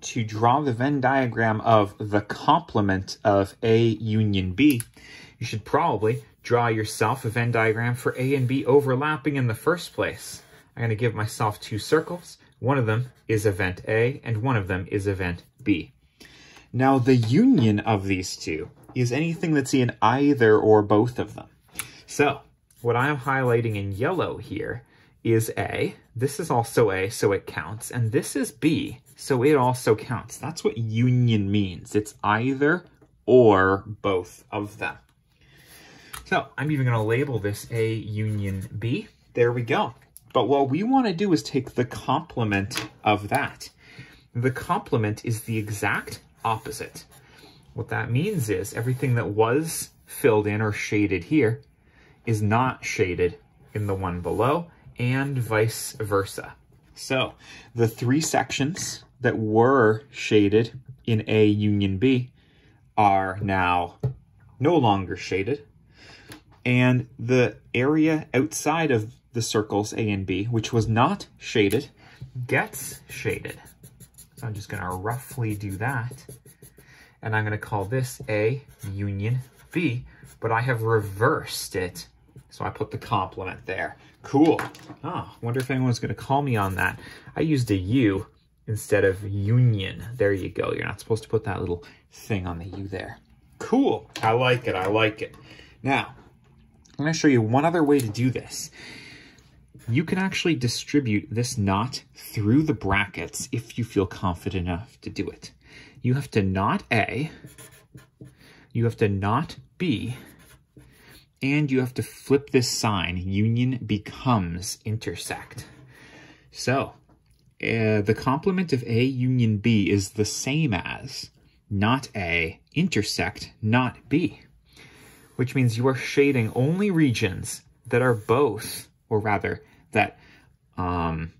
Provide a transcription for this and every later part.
to draw the Venn diagram of the complement of A union B, you should probably draw yourself a Venn diagram for A and B overlapping in the first place. I'm going to give myself two circles. One of them is event A and one of them is event B. Now the union of these two is anything that's in either or both of them. So what I'm highlighting in yellow here is A. This is also A, so it counts. And this is B, so it also counts. That's what union means. It's either or both of them. So I'm even going to label this A union B. There we go. But what we want to do is take the complement of that. The complement is the exact opposite. What that means is everything that was filled in or shaded here is not shaded in the one below and vice versa. So the three sections that were shaded in A union B are now no longer shaded. And the area outside of the circles A and B, which was not shaded, gets shaded. So I'm just going to roughly do that. And I'm going to call this A union B, but I have reversed it so I put the complement there. Cool. Oh, wonder if anyone's going to call me on that. I used a U instead of union. There you go. You're not supposed to put that little thing on the U there. Cool. I like it. I like it. Now, I'm going to show you one other way to do this. You can actually distribute this not through the brackets if you feel confident enough to do it. You have to not A, you have to not B, and you have to flip this sign. Union becomes intersect. So uh, the complement of A union B is the same as not A intersect not B, which means you are shading only regions that are both, or rather, that um,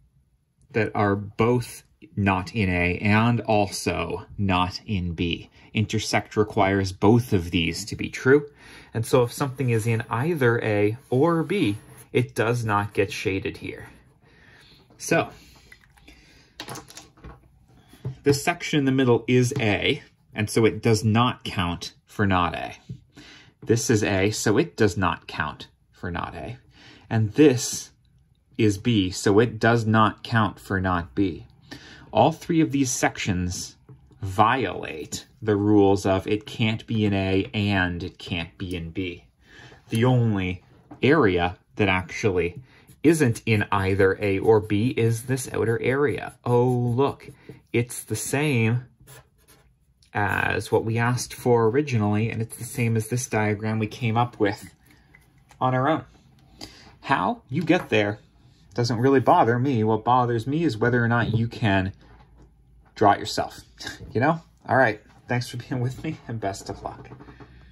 that are both not in A and also not in B. Intersect requires both of these to be true. And so if something is in either A or B, it does not get shaded here. So this section in the middle is A, and so it does not count for not A. This is A, so it does not count for not A. And this is B, so it does not count for not B. All three of these sections violate the rules of it can't be in A and it can't be in B. The only area that actually isn't in either A or B is this outer area. Oh, look, it's the same as what we asked for originally, and it's the same as this diagram we came up with on our own. How you get there doesn't really bother me. What bothers me is whether or not you can draw it yourself, you know? All right. Thanks for being with me and best of luck.